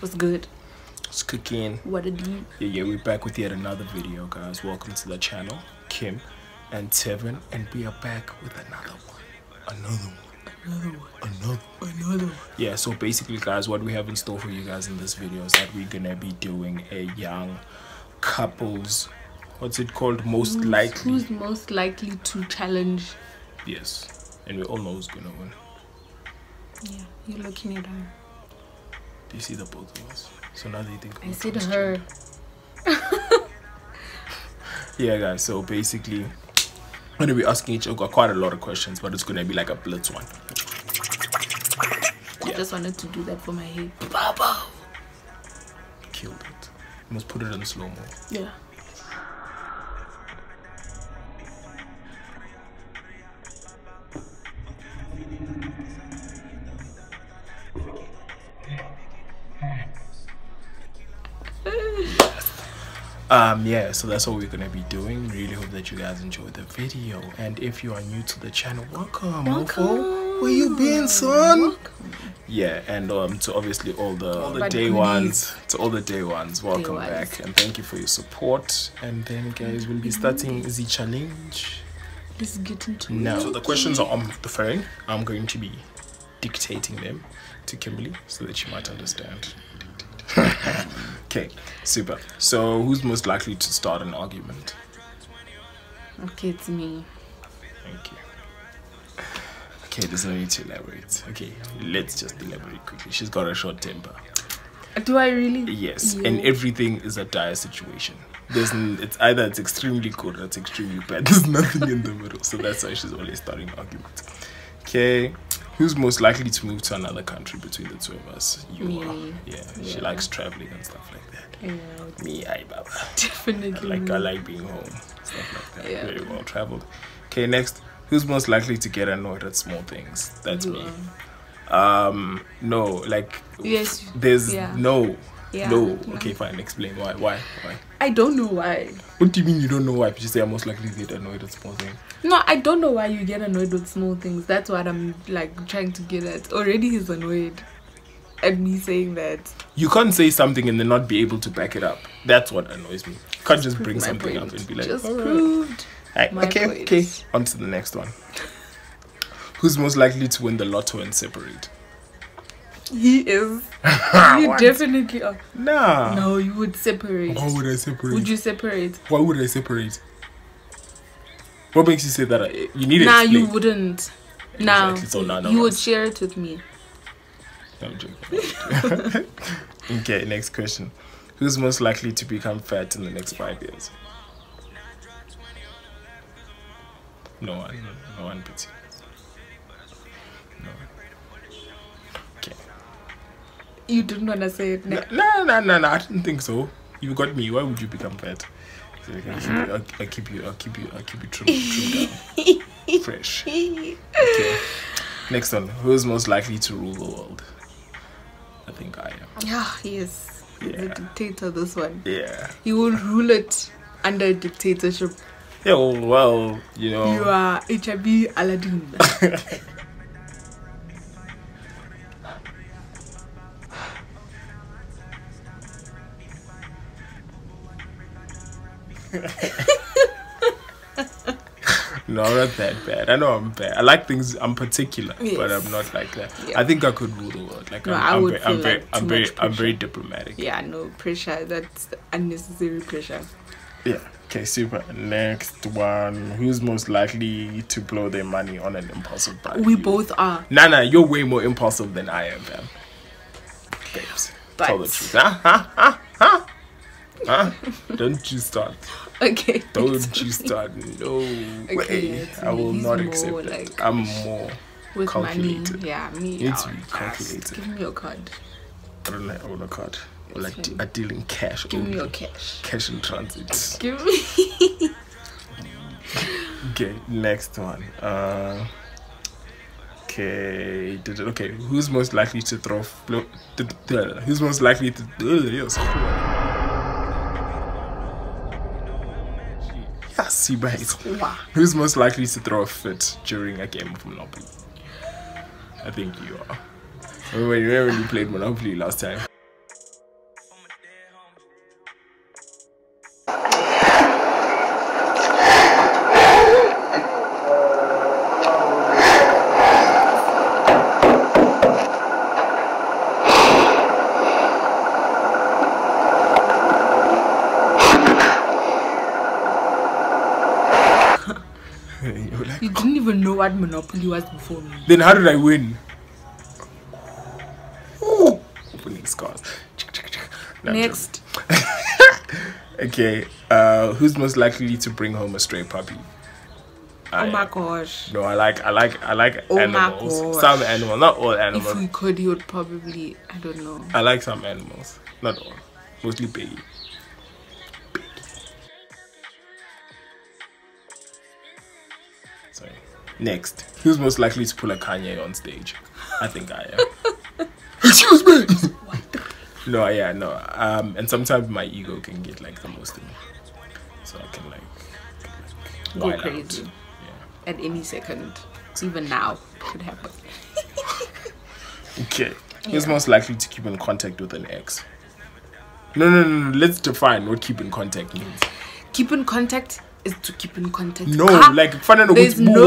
What's good? It's cooking. What did you? Yeah, yeah, we're back with yet another video, guys. Welcome to the channel, Kim and Tevin, and we are back with another one. Another one. Another one. Another. Another one. Yeah, so basically, guys, what we have in store for you guys in this video is that we're gonna be doing a young couples. What's it called? Most likely. Who's most likely to challenge? Yes, and we all know who's gonna win. Yeah, you're looking at her. Do you see the both of us? So now they think. I we're her. Yeah, guys. So basically, I'm gonna be asking each other quite a lot of questions, but it's gonna be like a blitz one. I just wanted to do that for my head. Killed it. You must put it in slow mo. Yeah. Um, yeah. So that's what we're gonna be doing. Really hope that you guys enjoyed the video. And if you are new to the channel, welcome. welcome Where you been, son? Yeah, and um, to obviously all the all the day ones, to all the day ones, welcome ones. back, and thank you for your support. And then, guys, we'll be starting the challenge. Let's get into No. it. So the questions are on the phone. I'm going to be dictating them to Kimberly so that she might understand. okay, super. So who's most likely to start an argument? Okay, it's me. Thank you. Okay, there's no need to elaborate. Okay, let's just elaborate quickly. She's got a short temper. Do I really? Yes, and everything is a dire situation. There's n- it's either it's extremely good or it's extremely bad. There's nothing in the middle, so that's why she's always starting arguments. Okay, who's most likely to move to another country between the two of us? You Me. are. Yeah, she likes traveling and stuff like that. Yeah, Me, I baba. definitely. Like I like being home, stuff like that. Yeah. Very well traveled. Okay, next, who's most likely to get annoyed at small things? That's You me. Um, no, like Yes. there's Yeah. no. Yeah. No. Okay, fine. Explain why. Why? Why? I don't know why. What do you mean you don't know why? But you say I'm most likely to get annoyed at small things. No, I don't know why you get annoyed with small things. That's what I'm like trying to get at. Already he's annoyed at me saying that. You can't say something and then not be able to back it up. That's what annoys me. You can't just Prove bring something point. up and be like, just "Alright." proved. Alright, my okay, point. okay. On to the next one. Who's most likely to win the lotto and separate? He is. you definitely are. Nah. No, you would separate. Why would I separate? Would you separate? Why would I separate? What makes you say that? I, you need to Nah, you wouldn't. Nah, Exactly, so none no, you would share it with me. No, I'm joking. okay, next question. Who's most likely to become fat in the next five years? No one. No one but You didn't want to say it. No, no, no, no, no, I didn't think so. You got me. Why would you become fat? I'll, I'll, I'll keep you. I'll keep you. I'll keep you true, true. Fresh. Okay. Next one. Who's most likely to rule the world? I think I am. Yeah, he is. He's Yeah. a dictator, this one. Yeah. He will rule it under dictatorship. Yeah. Well, well you know. You are HIB Aladdin. No, I'm not that bad. I know I'm bad. I like things. I'm particular, but I'm not like that. Yeah. I think I could rule the world. Like No, I'm, I I'm, would very, I'm very, like I'm very, I'm very diplomatic. yeah, no pressure. That's unnecessary pressure. Yeah. Okay. Super. Next one. Who's most likely to blow their money on an impulsive buy? We both are. Nana, you're way more impulsive than I am, fam. Babes, tell the truth. Huh? Huh? Huh? Huh? Huh? Don't you start. Okay. Don't you start. No Okay, way. I will not accept it. like- I'm more. With calculated. money. Yeah, me. You need to be calculated. Give me your card. I don't like own a card. Or like de-. I deal in cash. Give me your cash. Cash in transit. Give me. Okay, next one. Uh, okay, okay. Who's most likely to throw? Who's most likely to? Uh, you. Who's most likely to throw a fit during a game of Monopoly? I think you are. When when you played Monopoly last time? Didn't even know what Monopoly was before me. then how did I win? Ooh, opening scars. No, Next. Okay, uh, who's most likely to bring home a stray puppy? Oh my gosh. No, I like, I like, I like Oh animals. Some animals, not all animals. If we could, he would probably, I don't know. I like some animals, not all. Mostly piggy. Next, who's most likely to pull a Kanye on stage? I think I am. Excuse me. no, yeah, no. Um, and sometimes my ego can get like the most of me, so I can like, can, like Go wild out. crazy. Yeah. At any second. Even now. Could happen. Okay. Who's most likely to keep in contact with an ex? No, no, no, no. Let's define what keep in contact means. Keep in contact is to keep in contact. No, Ah, like and there's no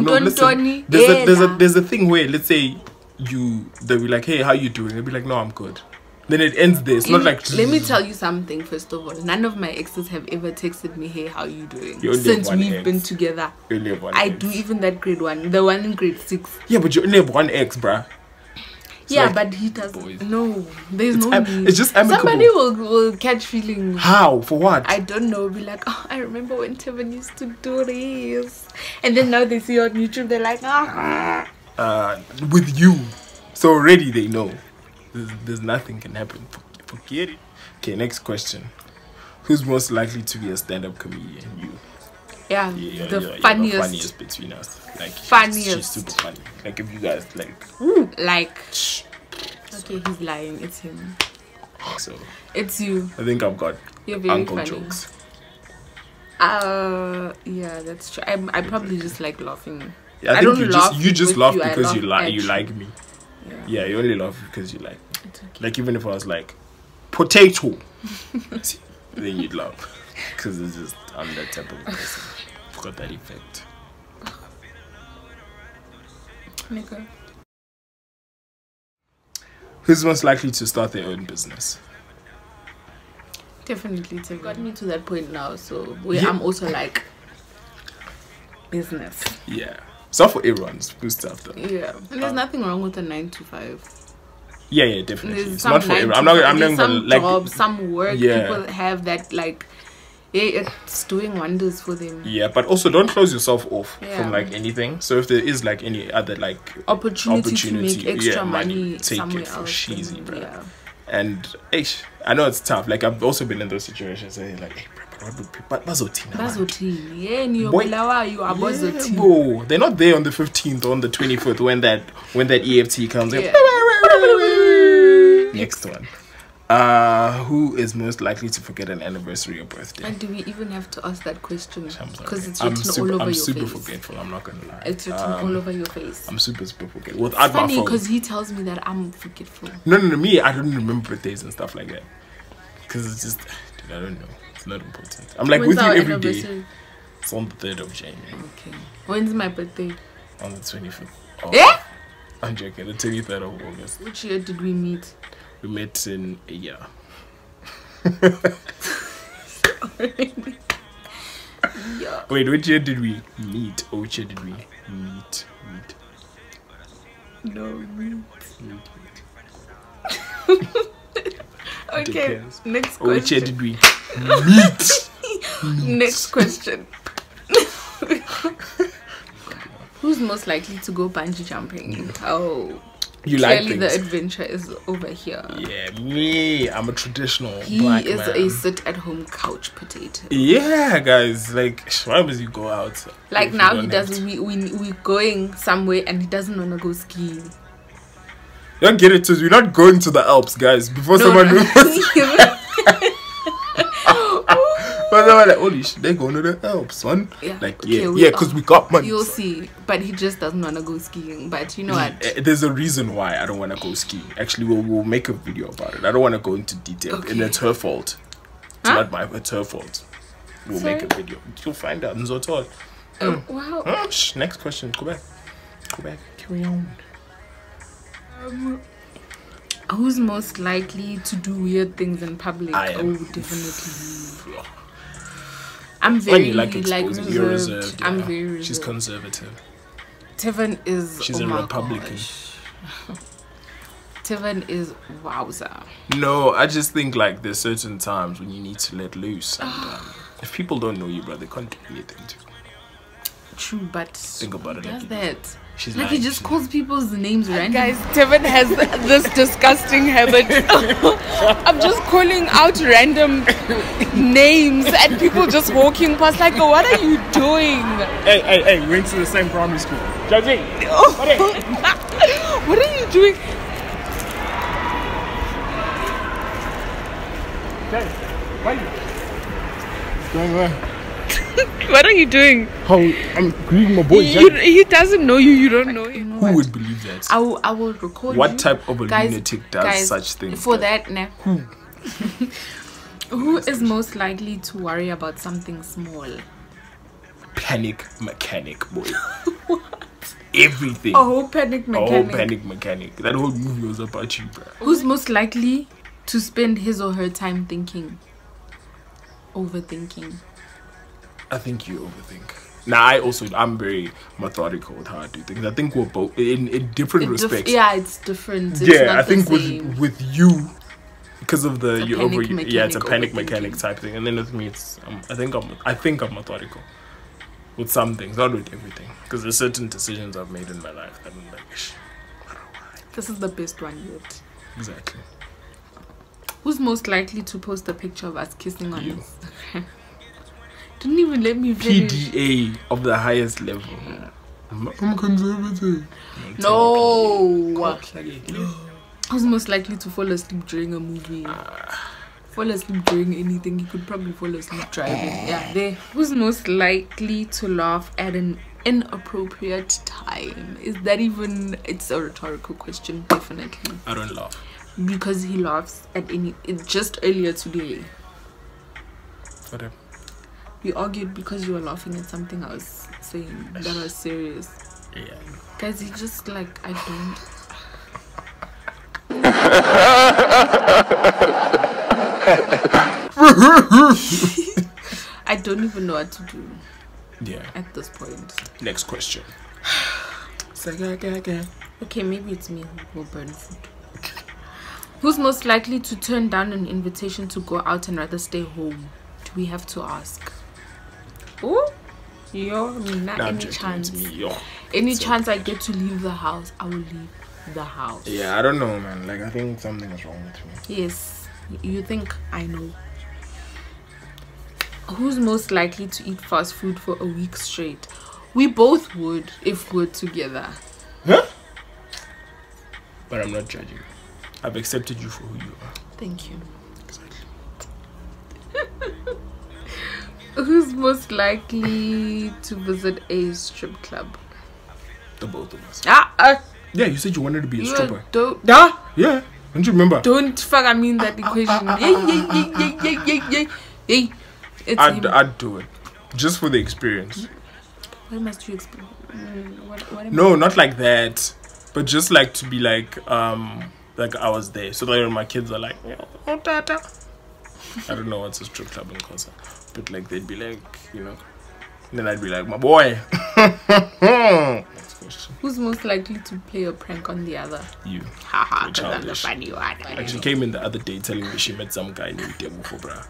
Ntontoni, There's a there's a there's a thing where let's say you they'll be like, hey, how you doing? They'll be like, no, I'm good. Then it ends there. It's not like let me tell you something first of all none of my exes have ever texted me hey how you doing since we've ex. been together You only have one i ex. do even that grade one the one in grade six Yeah, but you only have one ex, bruh. Yeah like but he does boys. no there's It's no am- it's just amicable. somebody will, will catch feelings How? For what? I don't know, be like, oh, I remember when Tevin used to do this. And then now they see you on YouTube, they're like, ah. uh, with you. So already they know. There's, there's nothing can happen. Forget it. Okay, next question. Who's most likely to be a stand-up comedian? You. Yeah, Yeah, the you're funniest. funniest between us. Like she's- She's, super funny. Like if you guys like, Like, Shh. okay, he's lying. It's him. so It's you. I think I've got You're very uncle funny. jokes. Uh, yeah, that's true. I, I probably just like laughing. Yeah, I, I think don't you laugh just you just laugh you, because you like you like me. Yeah, Yeah, you only laugh because you like. okay. Like even if I was like potato, then you'd laugh because it's just I'm that type of person. I've got that effect. Nigga. Who's most likely to start their own business? Definitely, Tevin. Got me to that point now, so we, Yeah. I'm also like, business. Yeah, it's not for everyone. It's good stuff though. Yeah. And there's Uh, nothing wrong with a 9 to 5. Yeah, yeah, definitely. There's It's some not for nine everyone. to I'm not. five- I'm not there's gonna some like. jobs, some work. Yeah. People have that like, yeah, it's doing wonders for them. Yeah, but also don't close yourself off Yeah. from like anything. So if there is like any other like Opportunity, to make Opportunity, extra yeah, money, money, take it for cheesy, bruh. yeah. and ish, I know it's tough. Like I've also been in those situations. You're like, hey, bro, but what people? Bazothina, man?" bazothini yeah niyobulawa you are bro. They're not there on the 15th or on the 25th when that when that EFT comes. in. Yeah. Next one. Uh, who is most likely to forget an anniversary or birthday? and do we even have to ask that question because it's written super, all over I'm your super face forgetful. I'm not gonna lie. it's written Um, all over your face I'm super super forgetful. Without it's funny because he tells me that i'm forgetful No, no, no. Me, I don't remember birthdays and stuff like that. Because it's just, dude, I don't know. It's not important. I'm like When's with you every day. It's on the 3rd of January. okay when's my birthday On the 25th. Of, yeah I'm joking. The 23rd of August. which year did we meet We met in a year. yeah Wait, which year did we meet? Or which year did we meet? Meet. no meet meet. okay next Or which year did we meet? next question who's most likely to go bungee jumping oh You like clearly the adventure is over here Yeah, me. I'm a traditional he black is man. a sit-at-home couch potato Yeah, guys. Like, why must you go out? like now he doesn't we, we we going somewhere and he doesn't want to go skiing You don't get it too. We're not going to the Alps, guys. Before No, someone no. But they were like, holy shit, they're going to the Alps, son. Yeah, Like, okay, yeah, we yeah, because we got money. You'll see. But he just doesn't want to go skiing. But you know what? Eh, There's a reason why I don't want to go skiing. Actually, we'll, we'll make a video about it. I don't want to go into detail, Okay. and it's her fault. It's Huh? not my. It's her fault. We'll make a video. You'll find out. Nzotol. Oh, wow. Hmm, shh, Next question. Go back. Go back. Carry on. Um, who's most likely to do weird things in public? I am. Oh, definitely. I'm When very you like like, exposing, you're reserved. reserved. I'm very reserved. She's conservative. Tevin is. She's oh a Republican. Tevin is wowza. No, I just think like there's certain times when you need to let loose. And, um, if people don't know you, bro, they can't do anything to you. True, but Think about it Does like that? She's Like lying, he just she's- calls people's names random. Guys, Tevin has this disgusting habit of just calling out random names and people just walking past like, what are you doing? Hey, hey, hey, we went to the same primary school. Joji, What are you doing? okay, wait. Going where? What are you doing? How I'm greeting my boy. You, he doesn't know you, you don't know him. Who would believe that? I will, I will record What you. type of a Guys- lunatic does guys, such things? For that, nah. Who is most likely to worry about something small? panic mechanic, boy. Everything. Oh, panic mechanic. Oh, mechanic. panic mechanic. That whole movie was about you, bro. Who's most likely to spend his or her time thinking? Overthinking. I think you overthink. Now, I also I'm very methodical with how I do things. I think we're both in in different It dif- respects. yeah, it's different. It's yeah, I think with with you because of the you over yeah it's a panic mechanic type thing, and then with me it's um, I think I'm I think I'm methodical with some things, not with everything, because there's certain decisions I've made in my life that I'm like, "Shh, This is the best one yet. exactly. Who's most likely to post a picture of us kissing on You. Instagram? Didn't even let me finish. PDA of the highest level. I'm, I'm conservative. No. Who's most likely to fall asleep during a movie? Fall asleep during anything. You could probably fall asleep driving. Yeah, there. Who's most likely to laugh at an inappropriate time? Is that even? It's a rhetorical question, definitely. I don't laugh. Because he laughs at any. It just earlier today, Whatever. We argued because you were laughing at something I was saying that was serious. Yeah. Guys, he just like I don't. I don't even know what to do Yeah. at this point. Next question. Okay, maybe it's me who will burn food. Who's most likely to turn down an invitation to go out and rather stay home? Do we have to ask? Oh, yo, not I'm any chance. Yo. Any chance I get to leave the house, I will leave the house. Yeah, I don't know, man. Like I think something is wrong with me. Yes, you think I know. Who's most likely to eat fast food for a week straight? We both would if we're together. Huh? But I'm not judging. I've accepted you for who you are. Thank you. Exactly. Who's most likely to visit a strip club? The both of us. Ah, uh, Yeah, you said you wanted to be a stripper. don't, ah, Yeah. Don't you remember? don't fuck me in that equation. Yeah, yeah, yeah, yeah, yeah, yeah, yeah. It's I'd, him. I'd do it. Just for the experience. Why must you explain? Mm, What, what am No, not like that. But just like to be like, um, like I was there. So that when my kids are like, oh, tata. I don't know what's a strip club in Xhosa. But like they'd be like, you know. Then I'd be like, my boy. Next question. Who's most likely to play a prank on the other? You. Haha, You're 'cause I'm the childish. funny one. Like she came in the other day telling me she met some guy named Debucho, bruh.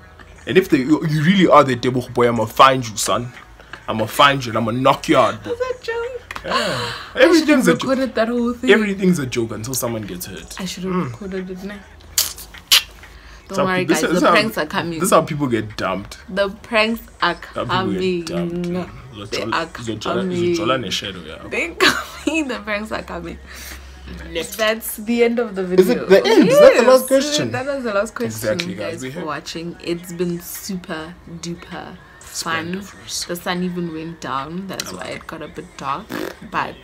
And if they, you you really are the Debucho boy, I'ma find you, son. I'ma find you and I'ma knock you out, bro. That's a joke. Yeah. I should Everything's have a joke. recorded that whole thing. Everything's a joke until someone gets hurt. I should have mm. recorded it now. Don't Some worry, people- guys. this- The this how- pranks are coming. This is how people get dumped. the pranks are How people get coming. They are Zojola- Zojola coming. Zojola ne shadow, yeah. They're coming. The pranks are coming. That's the end of the video. Is it the end? Is that the last question? That was the last question. Exactly, guys. guys, for watching. It's been super duper fun. The sun even went down. That's why it got a bit dark. But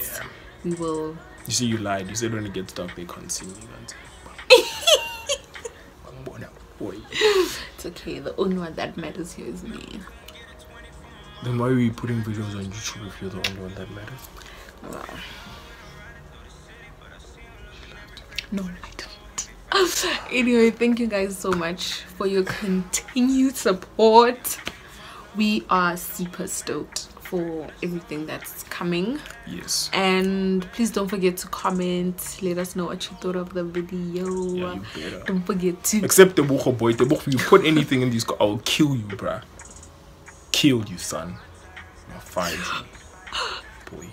we will. You see, you lied. You said when it gets dark, they can't see me. Boy. It's okay. The only one that matters here is me. Then why are we putting videos on YouTube if you're the only one that matters? No, I don't. anyway, thank you guys so much for your continued support. We are super stoked for everything that's coming. Yes. And please don't forget to comment. Let us know what you thought of the video. Yeah. Don't forget to Except the Bucho boy. The Bucho, you put anything in these, I'll kill you, bruh. Kill you, son. I'll find you. Boy.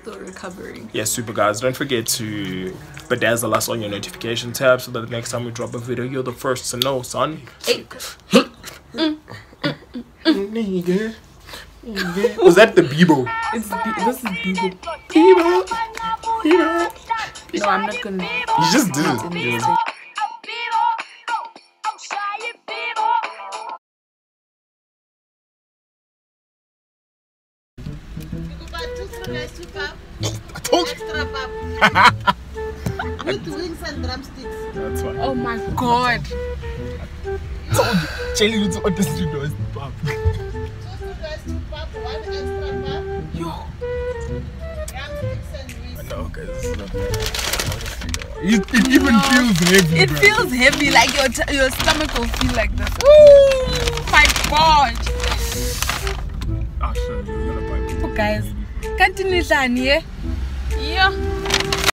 still recovering. Yes, super guys. Don't forget to bedazzle us on your notification tab so that the next time we drop a video, you're the first to know, son. Hey. Nigga. Nigga. Mm-hmm. Was that the Bebo? It's Be- this is Bebo. Bebo. Bebo. No, I'm not gonna. You just did it. Didn't Yeah. say- I told you. With wings and drumsticks. That's fine. Oh my god. Jelly, you what this you know it, it even feels heavy. It bruh. feels heavy, like your t- your stomach will feel like this. Ooh, my god. Ah, sure, you're gonna buy Oh, guys, can't Yeah.